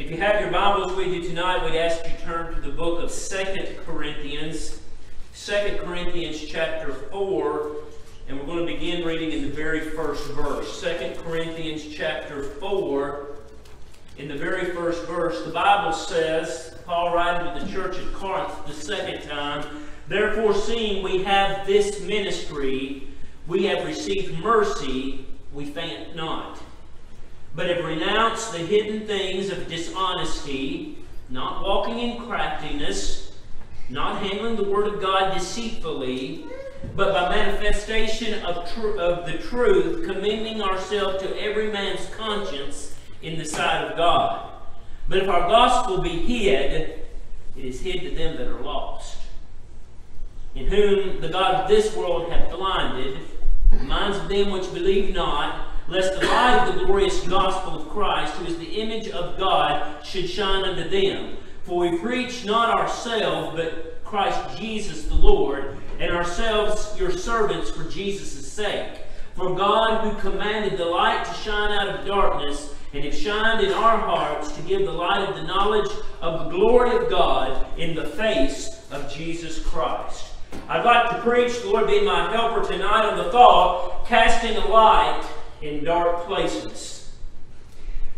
If you have your Bibles with you tonight, we'd ask you to turn to the book of Second Corinthians. Second Corinthians chapter 4, and we're going to begin reading in the very first verse. Second Corinthians chapter 4, in the very first verse, the Bible says, Paul writing to the church at Corinth the second time, Therefore, seeing we have this ministry, we have received mercy, we faint not but have renounced the hidden things of dishonesty, not walking in craftiness, not handling the word of God deceitfully, but by manifestation of, tr- of the truth, commending ourselves to every man's conscience in the sight of God. But if our gospel be hid, it is hid to them that are lost, in whom the God of this world hath blinded the minds of them which believe not lest the light of the glorious gospel of Christ, who is the image of God, should shine unto them. For we preach not ourselves, but Christ Jesus the Lord, and ourselves your servants for Jesus' sake. For God, who commanded the light to shine out of darkness, and have shined in our hearts to give the light of the knowledge of the glory of God in the face of Jesus Christ. I'd like to preach, the Lord be my helper tonight, on the thought, casting a light in dark places.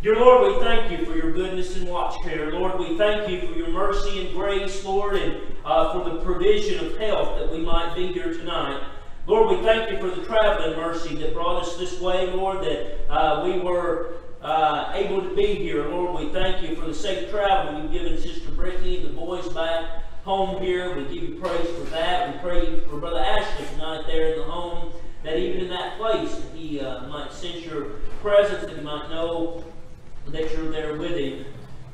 Dear Lord, we thank you for your goodness and watch care. Lord, we thank you for your mercy and grace, Lord, and uh, for the provision of health that we might be here tonight. Lord, we thank you for the traveling mercy that brought us this way, Lord, that uh, we were uh, able to be here. Lord, we thank you for the safe travel you've given Sister Brittany and the boys back home here. We give you praise for that. We pray for Brother Ashley tonight there in the home that even in that place that he uh, might sense your presence, that he might know that you're there with him.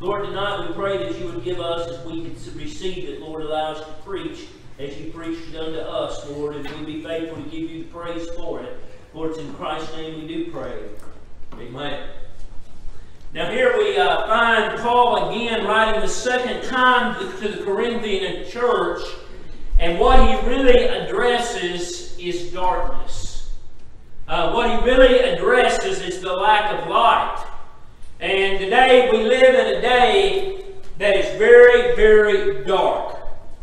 Lord, tonight we pray that you would give us, as we receive it, Lord, allow us to preach as you preached unto us, Lord, and we be faithful to give you the praise for it. Lord, it's in Christ's name we do pray. Amen. Now here we uh, find Paul again writing the second time to the Corinthian church, and what he really addresses is darkness. Uh, what he really addresses is the lack of light. And today we live in a day that is very, very dark.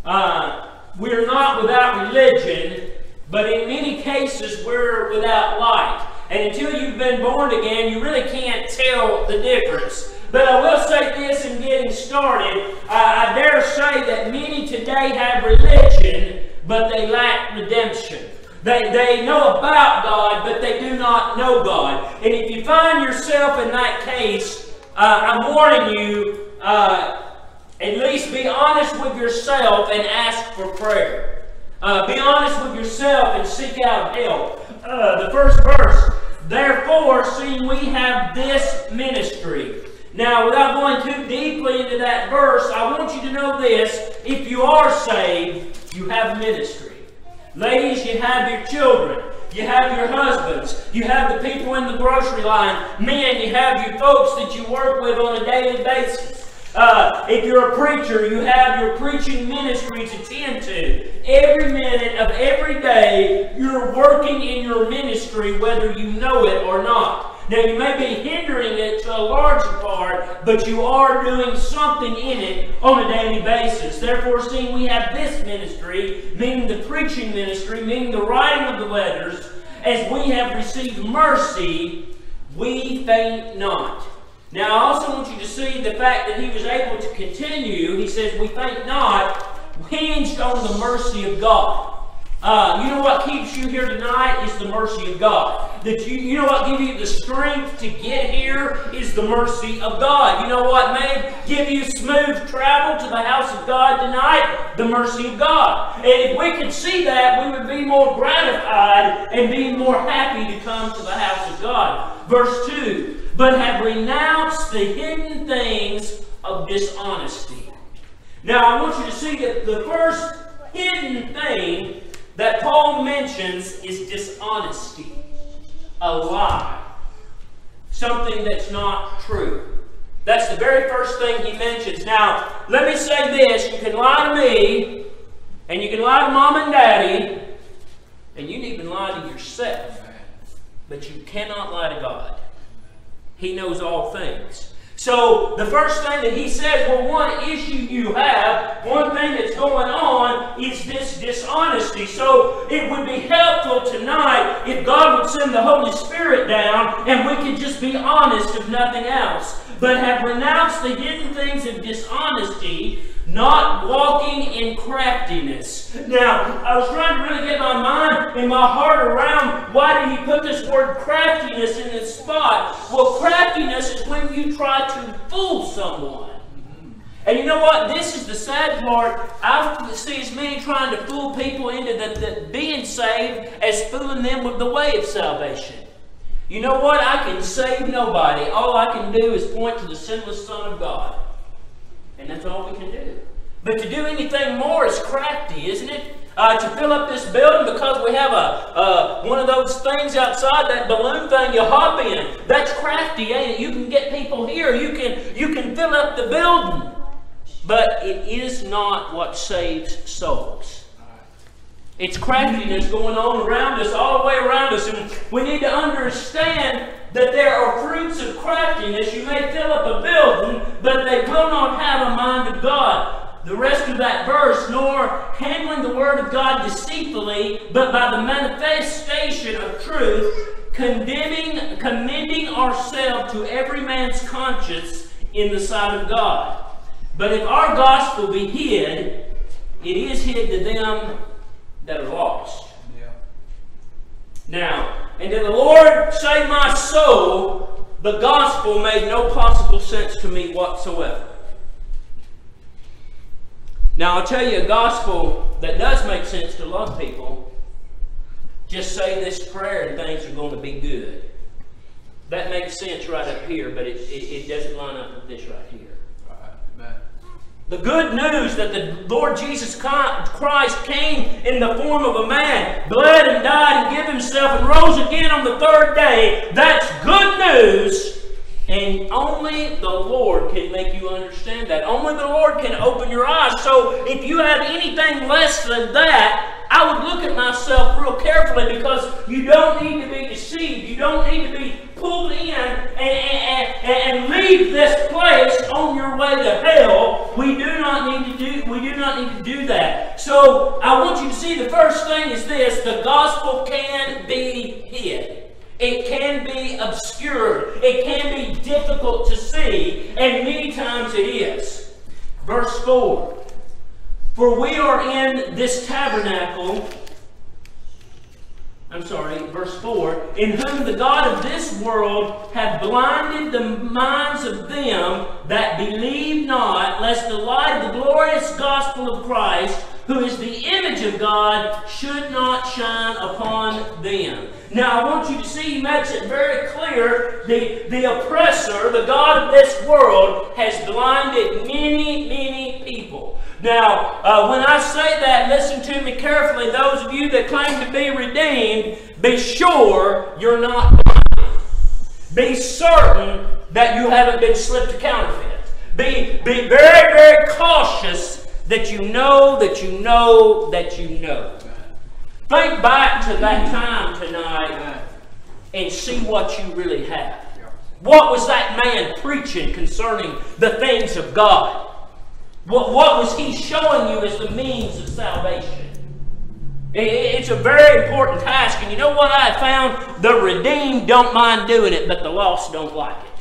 Uh, we're not without religion, but in many cases we're without light. And until you've been born again, you really can't tell the difference. But I will say this in getting started. Uh, I dare say that many today have religion, but they lack redemption. They, they know about God, but they do not know God. And if you find yourself in that case, uh, I'm warning you, uh, at least be honest with yourself and ask for prayer. Uh, be honest with yourself and seek out help. Uh, the first verse, therefore, seeing we have this ministry. Now, without going too deeply into that verse, I want you to know this. If you are saved, you have ministry. Ladies, you have your children. You have your husbands. You have the people in the grocery line. Men, you have your folks that you work with on a daily basis. Uh, if you're a preacher, you have your preaching ministry to tend to. Every minute of every day, you're working in your ministry whether you know it or not. Now, you may be hindering it to a large part, but you are doing something in it on a daily basis. Therefore, seeing we have this ministry, meaning the preaching ministry, meaning the writing of the letters, as we have received mercy, we faint not. Now, I also want you to see the fact that he was able to continue. He says, We faint not, hinged on the mercy of God. Uh, you know what keeps you here tonight is the mercy of God. That you, you know what gives you the strength to get here is the mercy of God. You know what may give you smooth travel to the house of God tonight? The mercy of God. And if we could see that, we would be more gratified and be more happy to come to the house of God. Verse 2 But have renounced the hidden things of dishonesty. Now, I want you to see that the first hidden thing that Paul mentions is dishonesty, a lie, something that's not true. That's the very first thing he mentions. Now, let me say this you can lie to me, and you can lie to mom and daddy, and you can even lie to yourself, but you cannot lie to God. He knows all things. So the first thing that he says, well, one issue you have, one thing that's going on is this dishonesty. So it would be helpful tonight if God would send the Holy Spirit down and we could just be honest if nothing else. But have renounced the hidden things of dishonesty, not walking in craftiness. Now, I was trying to really get my mind and my heart around why did he put this word craftiness in this spot? Well, craftiness is when you try to fool someone. And you know what? This is the sad part. I see as many trying to fool people into the, the being saved as fooling them with the way of salvation. You know what? I can save nobody. All I can do is point to the sinless Son of God. And that's all we can do. But to do anything more is crafty, isn't it? Uh, to fill up this building because we have a uh, one of those things outside that balloon thing you hop in. That's crafty, ain't it? You can get people here. You can you can fill up the building, but it is not what saves souls. It's craftiness going on around us, all the way around us, and we need to understand that there are fruits of craftiness. You may fill up a building, but they will not have a mind of God. The rest of that verse, nor handling the word of God deceitfully, but by the manifestation of truth, condemning, commending ourselves to every man's conscience in the sight of God. But if our gospel be hid, it is hid to them that are lost. Yeah. Now, and did the Lord save my soul, the gospel made no possible sense to me whatsoever. Now, I'll tell you a gospel that does make sense to a lot of people. Just say this prayer and things are going to be good. That makes sense right up here, but it, it, it doesn't line up with this right here. The good news that the Lord Jesus Christ came in the form of a man, bled and died and gave himself and rose again on the third day, that's good news. And only the Lord can make you understand that. Only the Lord can open your eyes. So if you have anything less than that, I would look at myself real carefully because you don't need to be deceived. You don't need to be pulled in and, and, and, leave this place on your way to hell. We do not need to do we do not need to do that. So I want you to see the first thing is this the gospel can be hid. It can be obscured. It can be difficult to see, and many times it is. Verse 4 For we are in this tabernacle I'm sorry, verse 4 In whom the God of this world hath blinded the minds of them that believe not, lest the light of the glorious gospel of Christ, who is the image of God, should not shine upon them. Now, I want you to see, he makes it very clear the, the oppressor, the God of this world, has blinded many, many. Now, uh, when I say that, listen to me carefully. Those of you that claim to be redeemed, be sure you're not blind. Be certain that you haven't been slipped a counterfeit. Be, be very, very cautious that you know, that you know, that you know. Think back to that time tonight and see what you really have. What was that man preaching concerning the things of God? What, what was he showing you as the means of salvation? It's a very important task, and you know what I found? The redeemed don't mind doing it, but the lost don't like it.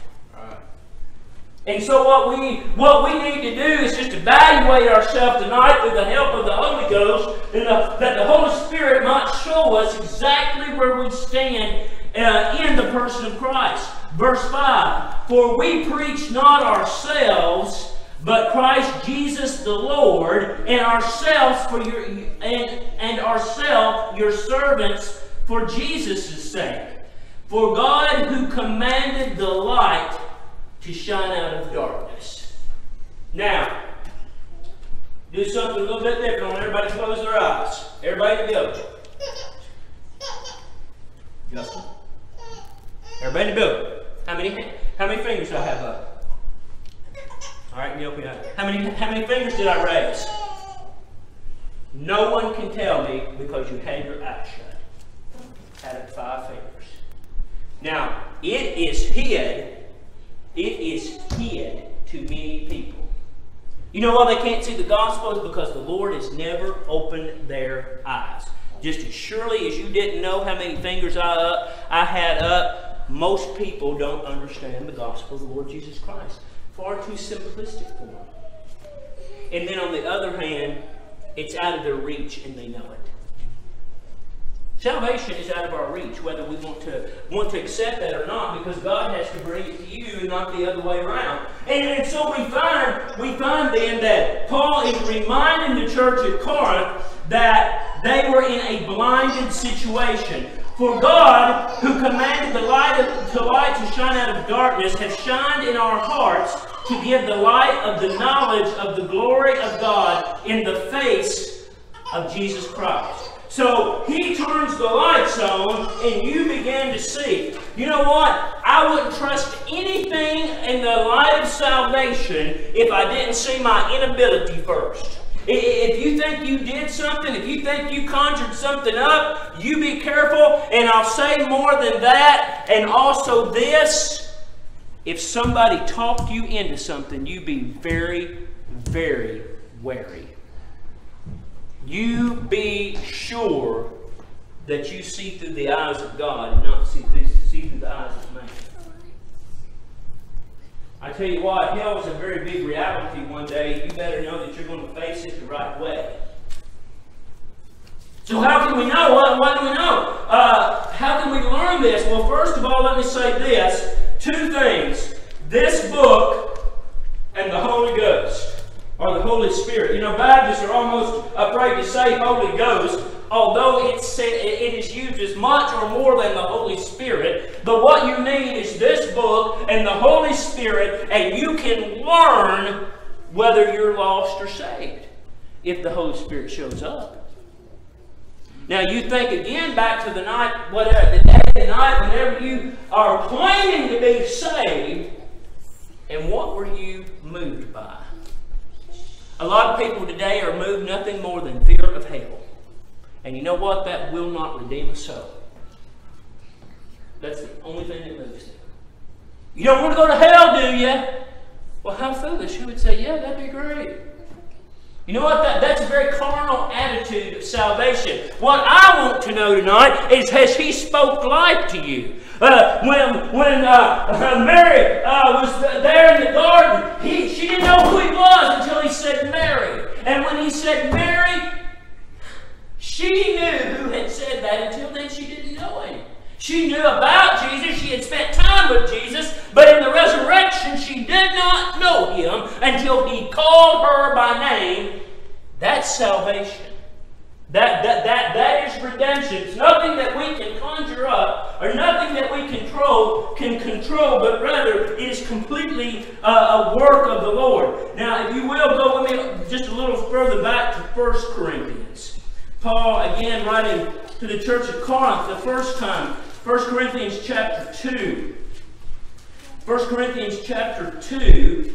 And so what we what we need to do is just evaluate ourselves tonight with the help of the Holy Ghost, and the, that the Holy Spirit might show us exactly where we stand uh, in the person of Christ. Verse five: For we preach not ourselves but Christ Jesus the Lord, and ourselves for your and, and ourselves your servants for Jesus' sake. For God who commanded the light to shine out of darkness. Now, do something a little bit different. Everybody close their eyes. Everybody to go. Justin. Everybody the building. How many how many fingers do I have up? All right, Neil, how many, how many fingers did I raise? No one can tell me because you had your eyes shut. Had five fingers. Now, it is hid. It is hid to many people. You know why they can't see the gospel? Is because the Lord has never opened their eyes. Just as surely as you didn't know how many fingers I, up, I had up, most people don't understand the gospel of the Lord Jesus Christ. Far too simplistic for them. And then on the other hand, it's out of their reach and they know it. Salvation is out of our reach, whether we want to want to accept that or not, because God has to bring it to you and not the other way around. And, and so we find we find then that Paul is reminding the church at Corinth that they were in a blinded situation. For God, who commanded the light of, to light to shine out of darkness, has shined in our hearts to give the light of the knowledge of the glory of God in the face of Jesus Christ. So he turns the lights on and you begin to see. You know what? I wouldn't trust anything in the light of salvation if I didn't see my inability first. If you think you did something, if you think you conjured something up, you be careful. And I'll say more than that, and also this if somebody talked you into something, you be very, very wary. You be sure that you see through the eyes of God and not see through, see through the eyes of man. I tell you what, hell is a very big reality one day. You better know that you're going to face it the right way. So how can we know? What, what do we know? Uh, how can we learn this? Well, first of all, let me say this. Two things. This book and the Holy Ghost or the Holy Spirit. You know, Baptists are almost afraid to say Holy Ghost, although it's, it is used as much or more than the Holy Spirit. But what you need is this book and the Holy Spirit, and you can learn whether you're lost or saved if the Holy Spirit shows up. Now you think again back to the night, whatever the day, the night, whenever you are claiming to be saved, and what were you moved by? A lot of people today are moved nothing more than fear of hell. And you know what? That will not redeem a soul. That's the only thing that moves them. You don't want to go to hell, do you? Well, how foolish. Who would say, yeah, that'd be great? You know what? That, that's a very carnal attitude of salvation. What I want to know tonight is has He spoke life to you? Uh, when when uh, uh, Mary uh, was there in the garden, he, she didn't know who he was until he said Mary. And when he said Mary, she knew who had said that. Until then, she didn't know him. She knew about Jesus. She had spent time with Jesus. But in the resurrection, she did not know him until he called her by name. That's salvation. That, that, that, that is redemption. It's nothing that we can conjure up or nothing that we control can control, but rather it is completely uh, a work of the Lord. Now, if you will, go with me just a little further back to 1 Corinthians. Paul, again, writing to the church of Corinth the first time, 1 Corinthians chapter 2. 1 Corinthians chapter 2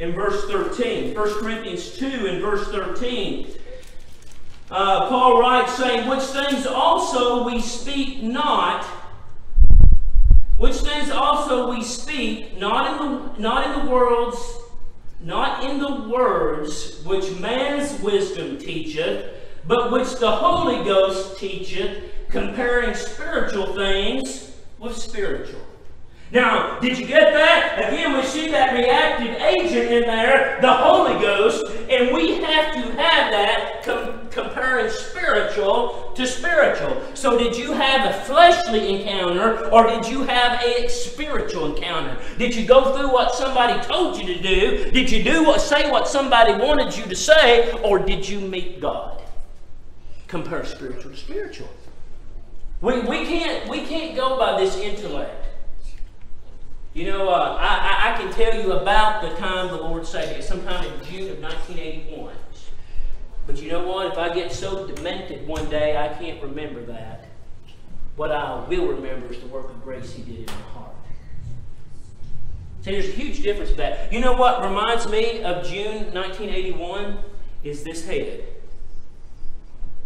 in verse 13. 1 Corinthians 2 in verse 13 uh, Paul writes, saying, Which things also we speak not, which things also we speak, not in the not in the world's, not in the words which man's wisdom teacheth, but which the Holy Ghost teacheth, comparing spiritual things with spiritual. Now, did you get that? Again, we see that reactive agent in there, the Holy Ghost, and we have to have that com- comparing spiritual to spiritual. So, did you have a fleshly encounter or did you have a spiritual encounter? Did you go through what somebody told you to do? Did you do what say what somebody wanted you to say, or did you meet God? Compare spiritual to spiritual. We, we can't we can't go by this intellect. You know, uh, I, I, can tell you about the time the Lord saved me, sometime in June of 1981. But you know what? If I get so demented one day, I can't remember that. What I will remember is the work of grace He did in my heart. So there's a huge difference in that. You know what reminds me of June 1981 is this head.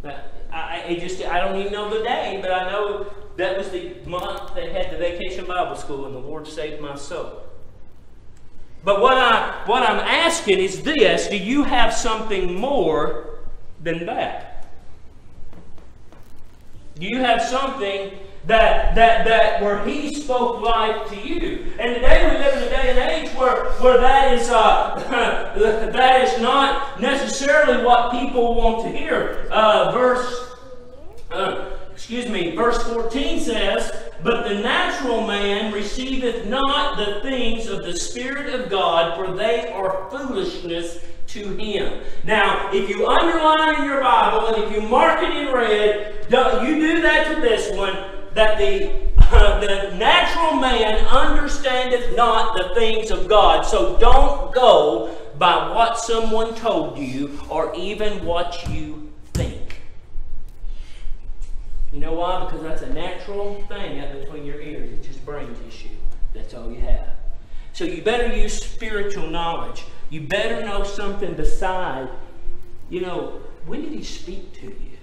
I, I, just I don't even know the day, but I know that was the month they had the vacation Bible school, and the Lord saved my soul. But what, I, what I'm asking is this do you have something more than that? Do you have something that that that where he spoke life to you. And today we live in a day and age where where that is uh, that is not necessarily what people want to hear. Uh, verse uh, excuse me, verse 14 says, But the natural man receiveth not the things of the Spirit of God, for they are foolishness to him. Now, if you underline in your Bible and if you mark it in red, don't you do that to this one, that the, the natural man understandeth not the things of God. So don't go by what someone told you or even what you think. You know why? Because that's a natural thing out between your ears. It's just brain tissue. That's all you have. So you better use spiritual knowledge. You better know something beside, you know, when did he speak to you?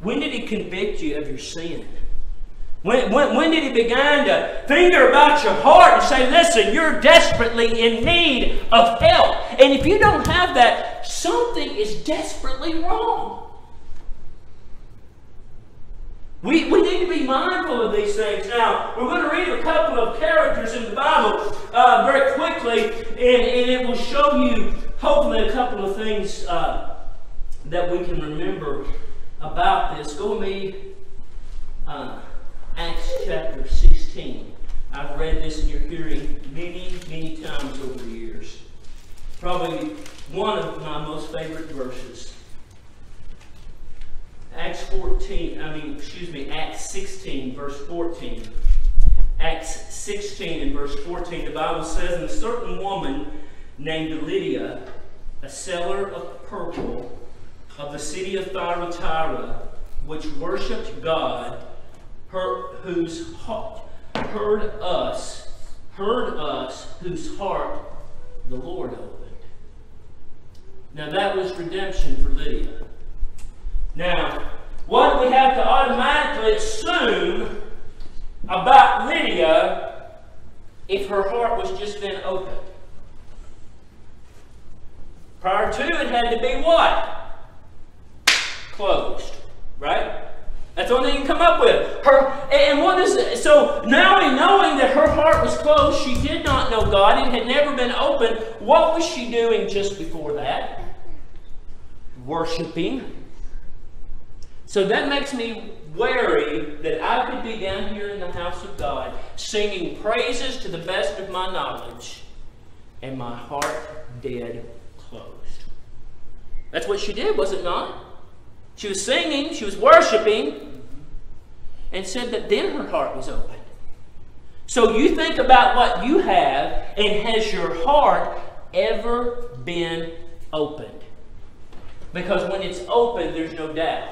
When did he convict you of your sin? When, when, when did he begin to finger about your heart and say, listen, you're desperately in need of help? And if you don't have that, something is desperately wrong. We, we need to be mindful of these things. Now, we're going to read a couple of characters in the Bible uh, very quickly, and, and it will show you, hopefully, a couple of things uh, that we can remember about this. Go with me. Uh, Acts chapter 16. I've read this in your hearing many, many times over the years. Probably one of my most favorite verses. Acts 14, I mean, excuse me, Acts 16, verse 14. Acts 16 and verse 14, the Bible says, And a certain woman named Lydia, a seller of purple of the city of Thyatira, which worshipped God, her, whose heart heard us, heard us, whose heart the Lord opened. Now that was redemption for Lydia. Now, what we have to automatically assume about Lydia if her heart was just then opened? Prior to it had to be what? Closed. Right? That's the only thing you can come up with. Her and what is it? So now knowing that her heart was closed, she did not know God, it had never been opened. What was she doing just before that? Worshipping. So that makes me wary that I could be down here in the house of God singing praises to the best of my knowledge and my heart dead closed. That's what she did, was it not? She was singing, she was worshiping, and said that then her heart was open. So you think about what you have, and has your heart ever been opened? Because when it's open, there's no doubt.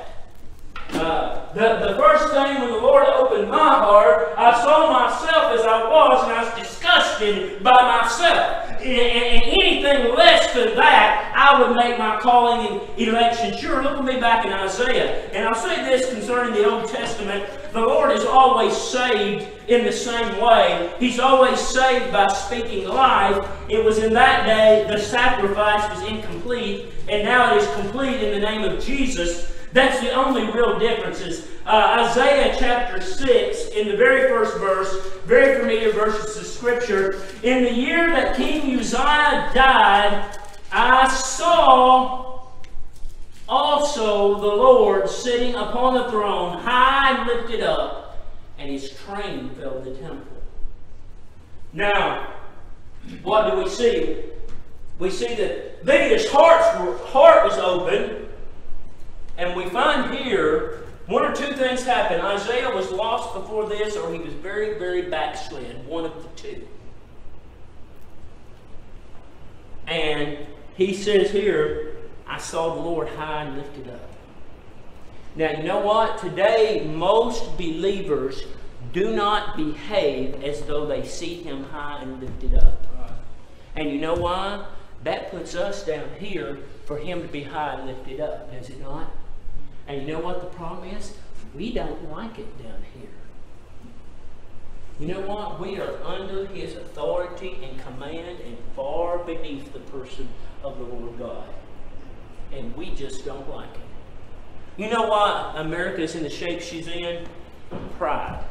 Uh, the, the first thing when the Lord opened my heart, I saw myself as I was, and I was disgusted by myself. And, anything less than that, I would make my calling and election sure. Look at me back in Isaiah. And I'll say this concerning the Old Testament the Lord is always saved in the same way. He's always saved by speaking life. It was in that day the sacrifice was incomplete, and now it is complete in the name of Jesus. That's the only real differences. Uh, Isaiah chapter 6, in the very first verse, very familiar verses of Scripture. In the year that King Uzziah died, I saw also the Lord sitting upon the throne, high and lifted up, and his train filled the temple. Now, what do we see? We see that Lydia's heart was open and we find here one or two things happen. Isaiah was lost before this, or he was very, very backslid. One of the two. And he says here, I saw the Lord high and lifted up. Now, you know what? Today, most believers do not behave as though they see him high and lifted up. And you know why? That puts us down here for him to be high and lifted up, does it not? And you know what the problem is? We don't like it down here. You know what? We are under his authority and command and far beneath the person of the Lord God. And we just don't like it. You know why America is in the shape she's in? Pride.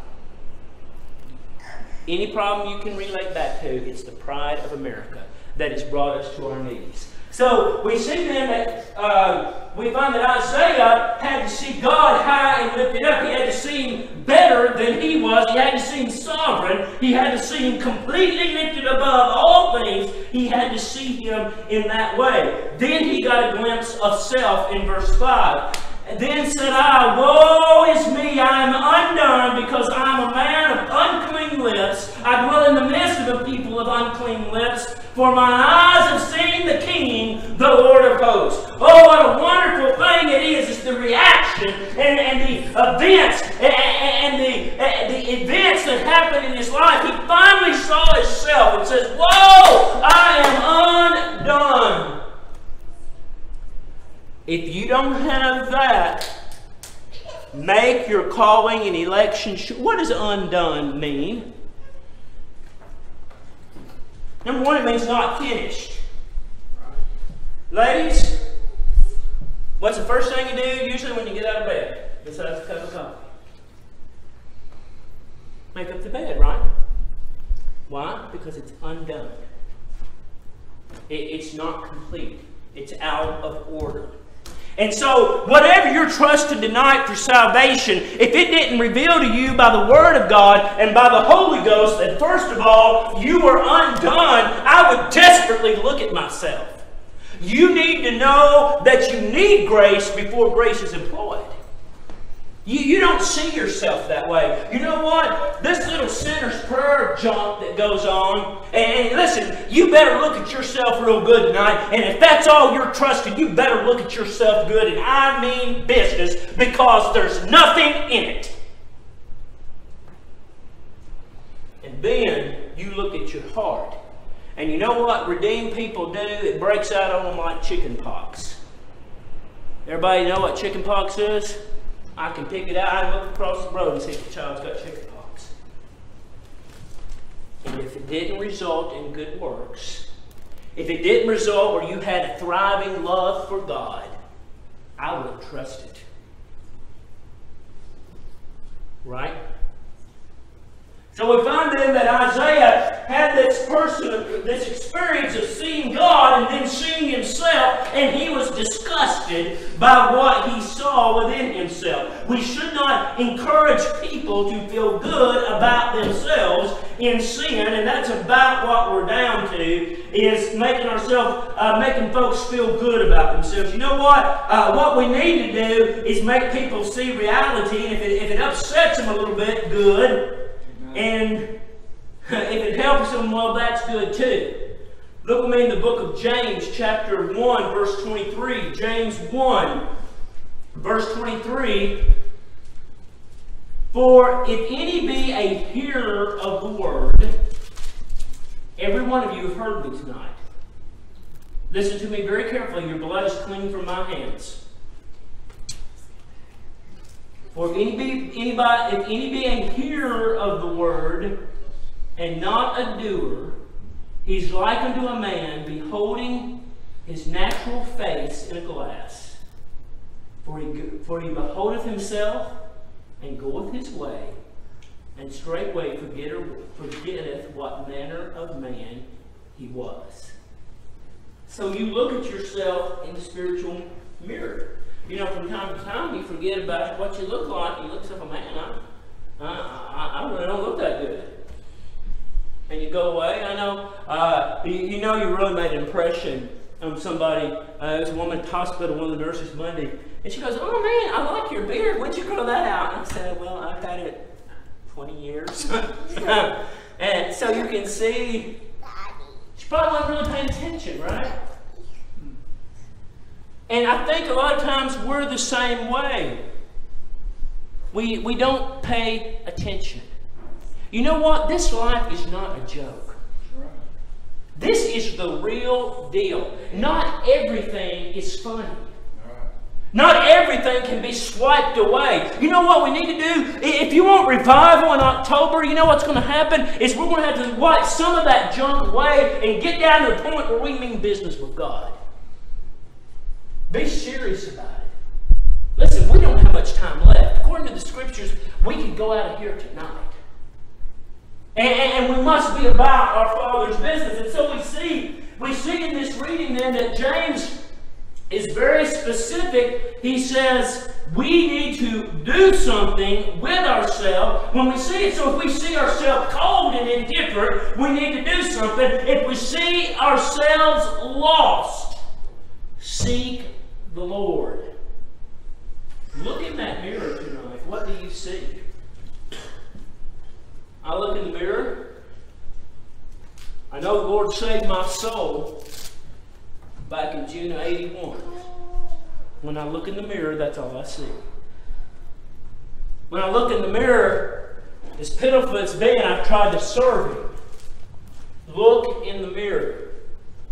Any problem you can relate back to, it's the pride of America that has brought us to our knees. So we see then that uh, we find that Isaiah had to see God high and lifted up. He had to see him better than he was. He had to see him sovereign. He had to see him completely lifted above all things. He had to see him in that way. Then he got a glimpse of self in verse 5. And then said I, Woe is me, I am undone, because I am a man of unclean lips. I dwell in the midst of a people of unclean lips. For my eyes have seen the King, the Lord of hosts. Oh, what a wonderful thing it is! It's the reaction and, and the events and, and the, and the events that happened in his life. He finally saw himself and says, Whoa, I am undone. If you don't have that, make your calling and election. What does undone mean? Number one, it means not finished. Ladies, what's the first thing you do usually when you get out of bed besides a cup of coffee? Make up the bed, right? Why? Because it's undone. It, it's not complete. It's out of order. And so, whatever you're trusting tonight for salvation, if it didn't reveal to you by the Word of God and by the Holy Ghost that, first of all, you were undone, I would desperately look at myself. You need to know that you need grace before grace is employed. You, you don't see yourself that way. You know what? This little sinner's prayer junk that goes on, and, and listen, you better look at yourself real good tonight. And if that's all you're trusting, you better look at yourself good, and I mean business, because there's nothing in it. And then you look at your heart. And you know what redeemed people do? It breaks out on them like chicken pox. Everybody know what chicken pox is? I can pick it out and look across the road and see if the child's got chickenpox. And if it didn't result in good works, if it didn't result where you had a thriving love for God, I would have trusted. Right? So we find then that Isaiah had this person, this experience of seeing God and then seeing himself, and he was disgusted by what he saw within himself. We should not encourage people to feel good about themselves in sin, and that's about what we're down to, is making ourselves, uh, making folks feel good about themselves. You know what? Uh, what we need to do is make people see reality, and if it, if it upsets them a little bit, good. And if it helps them, well, that's good too. Look with me in the book of James, chapter 1, verse 23. James 1, verse 23. For if any be a hearer of the word, every one of you have heard me tonight. Listen to me very carefully. Your blood is clean from my hands. For if any be, anybody, if any be a hearer of the word and not a doer, he's like unto a man beholding his natural face in a glass. For he, for he beholdeth himself and goeth his way, and straightway forgetteth what manner of man he was. So you look at yourself in the spiritual mirror. You know, from time to time, you forget about what you look like. You look at yourself, man, I, I, I really don't look that good. And you go away. I know, uh, you, you, know, you really made an impression on somebody. Uh, a woman at the hospital, one of the nurses Monday, and she goes, "Oh man, I like your beard. When'd you grow that out?" And I said, "Well, I've had it 20 years." and so you can see, she probably wasn't really paying attention, right? And I think a lot of times we're the same way. We, we don't pay attention. You know what? This life is not a joke. This is the real deal. Not everything is funny. Not everything can be swiped away. You know what we need to do? If you want revival in October, you know what's going to happen? Is we're going to have to wipe some of that junk away and get down to the point where we mean business with God. Be serious about it. Listen, we don't have much time left. According to the scriptures, we could go out of here tonight. And, and, we must be about our Father's business. And so we see, we see in this reading then that James is very specific. He says, we need to do something with ourselves when we see it. So if we see ourselves cold and indifferent, we need to do something. If we see ourselves lost, seek the Lord. Look in that mirror tonight. What do you see? I look in the mirror. I know the Lord saved my soul back in June of 81. When I look in the mirror, that's all I see. When I look in the mirror, as pitiful as been, I've tried to serve Him. Look in the mirror.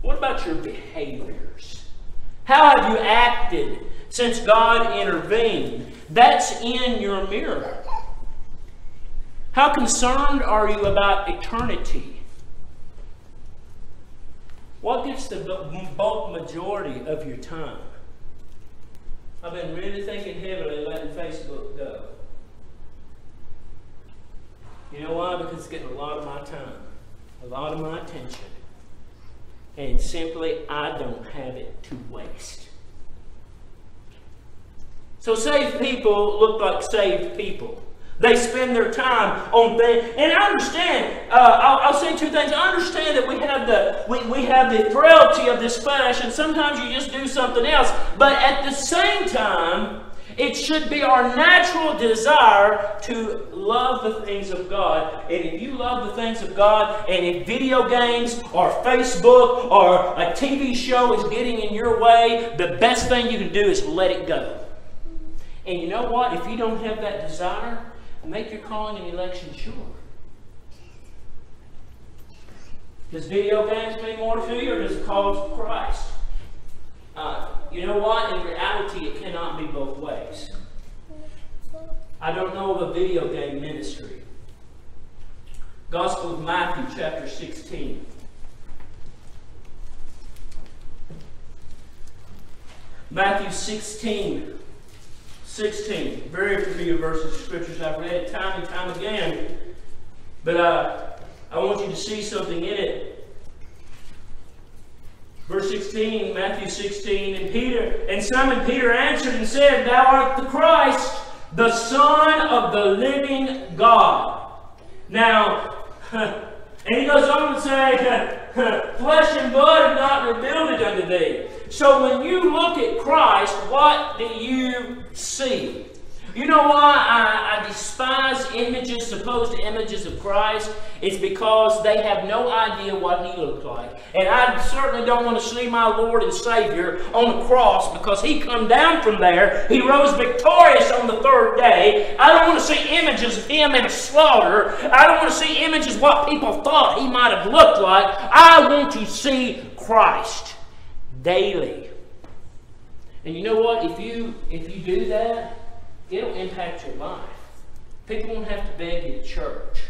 What about your behaviors? How have you acted since God intervened? That's in your mirror. How concerned are you about eternity? What gets the bulk majority of your time? I've been really thinking heavily letting Facebook go. You know why? Because it's getting a lot of my time, a lot of my attention. And simply, I don't have it to waste. So saved people look like saved people. They spend their time on things. And I understand, uh, I'll, I'll, say two things. I understand that we have, the, we, we have the frailty of this flesh, and sometimes you just do something else. But at the same time, it should be our natural desire to love the things of God. And if you love the things of God, and if video games or Facebook or a TV show is getting in your way, the best thing you can do is let it go. And you know what? If you don't have that desire, make your calling and election sure. Does video games mean more to you, or does it cause Christ? Uh, you know what? In reality, it cannot be both ways. I don't know of a video game ministry. Gospel of Matthew, chapter 16. Matthew 16. 16. Very familiar verses of scriptures. I've read it time and time again. But uh, I want you to see something in it. Verse 16, Matthew 16, and Peter and Simon Peter answered and said, Thou art the Christ, the Son of the living God. Now, and he goes on to say, Flesh and blood have not revealed it unto thee. So when you look at Christ, what do you see? You know why I, I, despise images, supposed images of Christ? It's because they have no idea what he looked like. And I certainly don't want to see my Lord and Savior on the cross because he come down from there. He rose victorious on the third day. I don't want to see images of him in a slaughter. I don't want to see images of what people thought he might have looked like. I want to see Christ daily. And you know what? If you if you do that, it'll impact your life. People won't have to beg you to church.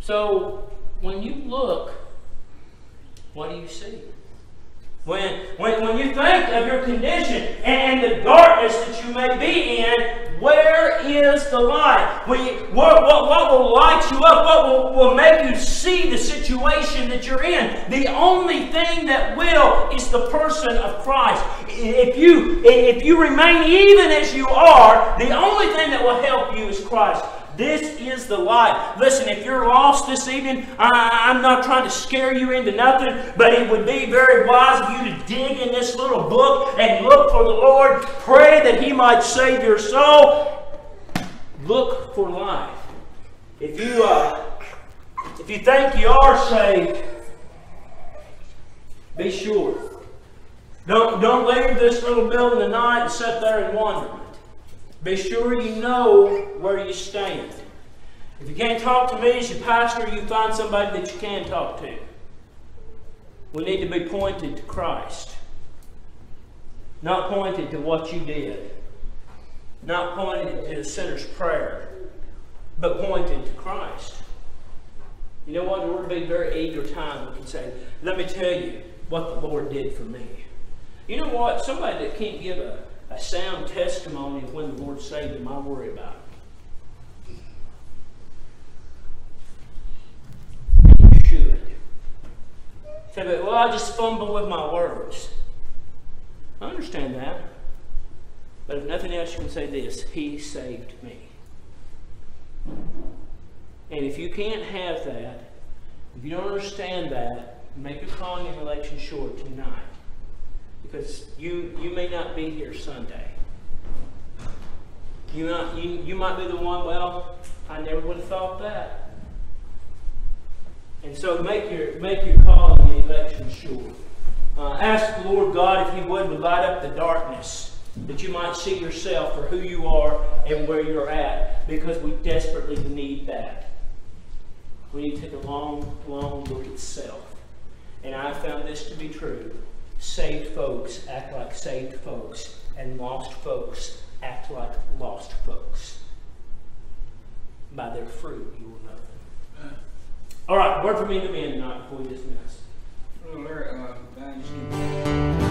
So when you look, what do you see? When, when, when you think of your condition and the darkness that you may be in, where is the light? When you, what, what, what will light you up? What will, will make you see the situation that you're in? The only thing that will is the person of Christ. If you, if you remain even as you are, the only thing that will help you is Christ. This is the light. Listen, if you're lost this evening, I, am not trying to scare you into nothing, but it would be very wise of you to dig in this little book and look for the Lord. Pray that He might save your soul. Look for life. If you, uh, if you think you are saved, be sure. Don't, don't leave this little building tonight and sit there and wonder. Be sure you know where you stand. If you can't talk to me as your pastor, you find somebody that you can talk to. We need to be pointed to Christ. not pointed to what you did, not pointed to the sinner's prayer, but pointed to Christ. You know what? There would be very eager time we can say, Let me tell you what the Lord did for me. You know what? Somebody that can't give a, a sound testimony of when the Lord saved him. I worry about. You should. Say, but, well, I just fumble with my words. I understand that. But if nothing else, you can say this He saved me. And if you can't have that, if you don't understand that, make your calling and election short tonight. Because you, you may not be here Sunday. You, not, you, you might be the one, well, I never would have thought that. And so make your, make your calling and election sure. Uh, ask the Lord God if He would, would light up the darkness, that you might see yourself for who you are and where you're at, because we desperately need that. We need to take a long, long look at self. And I found this to be true saved folks act like saved folks, and lost folks act like lost folks. By their fruit, you will know them. All right, word from me to men tonight before we dismiss. Alert, uh,